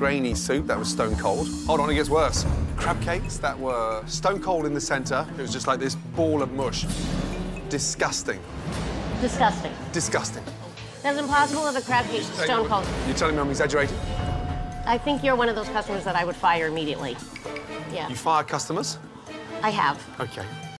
grainy soup that was stone cold. Hold on, it gets worse. Crab cakes that were stone cold in the centre. It was just like this ball of mush. Disgusting. Disgusting. Disgusting. That's impossible if a crab cake stone cold. You're telling me I'm exaggerating? I think you're one of those customers that I would fire immediately. Yeah, You fire customers? I have. Okay.